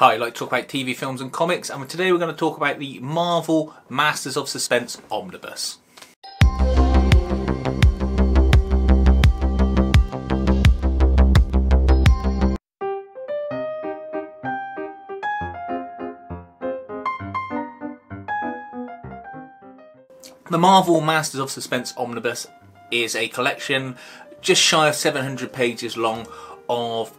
Hi, I'd like to talk about TV, films and comics and today we're going to talk about the Marvel Masters of Suspense Omnibus. The Marvel Masters of Suspense Omnibus is a collection just shy of 700 pages long of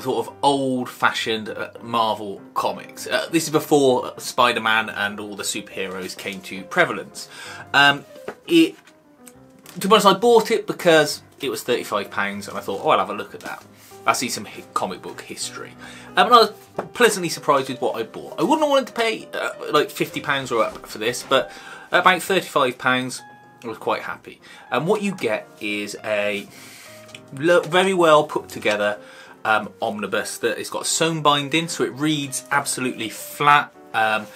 sort of old-fashioned uh, Marvel comics. Uh, this is before Spider-Man and all the superheroes came to prevalence. Um, it, to be honest, I bought it because it was £35 and I thought, oh, I'll have a look at that. I see some comic book history. Um, and I was pleasantly surprised with what I bought. I wouldn't have wanted to pay uh, like £50 or up for this, but about £35 I was quite happy. And what you get is a very well put together um, omnibus that it's got sewn binding so it reads absolutely flat. Um,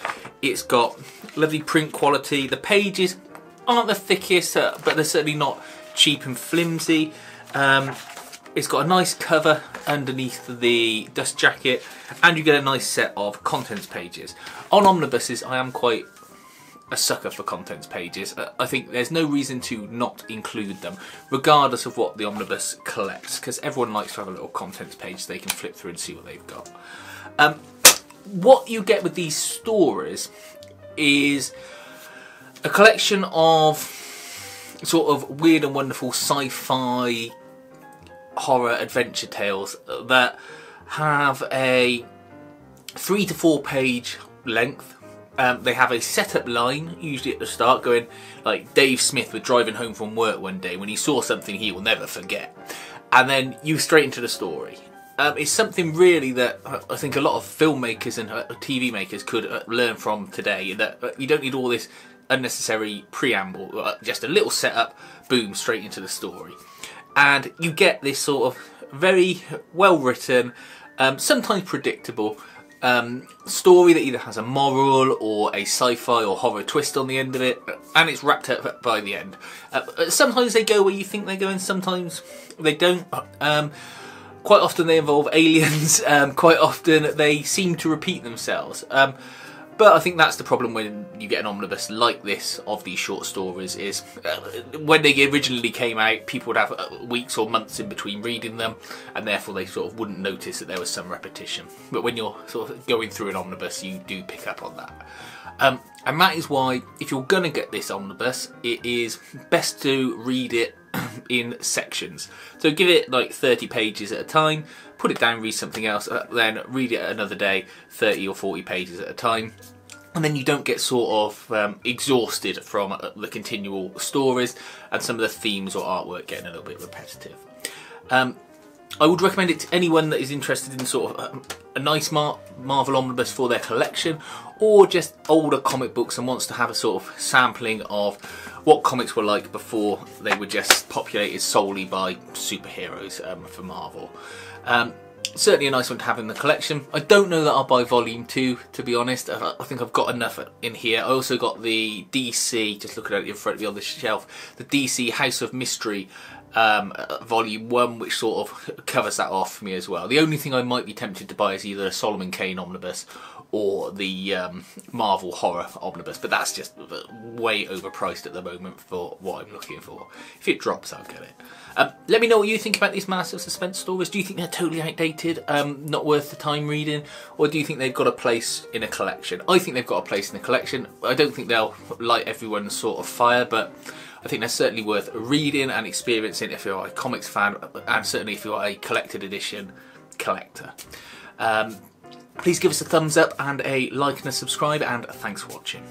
it's got lovely print quality. The pages aren't the thickest uh, but they're certainly not cheap and flimsy. Um, it's got a nice cover underneath the dust jacket and you get a nice set of contents pages. On omnibuses I am quite a sucker for contents pages. Uh, I think there's no reason to not include them, regardless of what the omnibus collects, because everyone likes to have a little contents page so they can flip through and see what they've got. Um, what you get with these stories is a collection of sort of weird and wonderful sci-fi horror adventure tales that have a three to four page length um, they have a setup line, usually at the start, going like Dave Smith was driving home from work one day when he saw something he will never forget. And then you straight into the story. Um, it's something really that I think a lot of filmmakers and uh, TV makers could uh, learn from today. That uh, you don't need all this unnecessary preamble, uh, just a little setup, boom, straight into the story. And you get this sort of very well written, um, sometimes predictable, um, story that either has a moral or a sci-fi or horror twist on the end of it, and it's wrapped up by the end. Uh, sometimes they go where you think they're going, sometimes they don't. Um, quite often they involve aliens. Um, quite often they seem to repeat themselves. But I think that's the problem when you get an omnibus like this of these short stories is uh, when they originally came out, people would have uh, weeks or months in between reading them, and therefore they sort of wouldn't notice that there was some repetition. But when you're sort of going through an omnibus, you do pick up on that. Um, and that is why, if you're going to get this omnibus, it is best to read it in sections. So give it like 30 pages at a time, put it down, read something else, uh, then read it another day, 30 or 40 pages at a time. And then you don't get sort of um, exhausted from uh, the continual stories and some of the themes or artwork getting a little bit repetitive. Um, I would recommend it to anyone that is interested in sort of um, a nice Mar Marvel omnibus for their collection or just older comic books and wants to have a sort of sampling of what comics were like before they were just populated solely by superheroes um, for Marvel. Um, certainly a nice one to have in the collection. I don't know that I'll buy volume 2 to be honest. I think I've got enough in here. I also got the DC, just looking at it in front of me on the shelf, the DC House of Mystery um, volume 1 which sort of covers that off for me as well. The only thing I might be tempted to buy is either a Solomon Kane omnibus or the um, Marvel Horror Omnibus, but that's just way overpriced at the moment for what I'm looking for. If it drops, I'll get it. Um, let me know what you think about these massive suspense stories. Do you think they're totally outdated, um, not worth the time reading, or do you think they've got a place in a collection? I think they've got a place in a collection. I don't think they'll light everyone's sort of fire, but I think they're certainly worth reading and experiencing if you're a comics fan, and certainly if you're a collected edition collector. Um, please give us a thumbs up and a like and a subscribe, and thanks for watching.